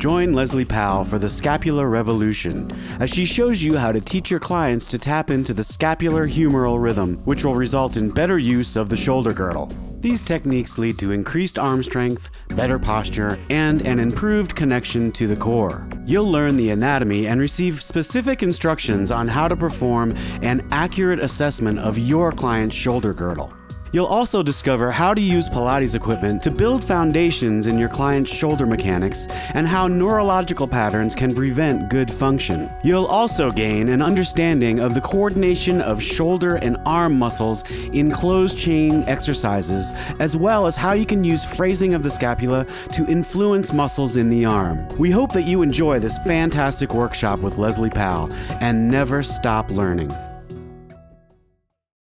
Join Lesley Powell for the Scapular Revolution as she shows you how to teach your clients to tap into the scapular humeral rhythm, which will result in better use of the shoulder girdle. These techniques lead to increased arm strength, better posture, and an improved connection to the core. You'll learn the anatomy and receive specific instructions on how to perform an accurate assessment of your client's shoulder girdle. You'll also discover how to use Pilates equipment to build foundations in your client's shoulder mechanics and how neurological patterns can prevent good function. You'll also gain an understanding of the coordination of shoulder and arm muscles in closed chain exercises, as well as how you can use phrasing of the scapula to influence muscles in the arm. We hope that you enjoy this fantastic workshop with Lesley Powell and never stop learning.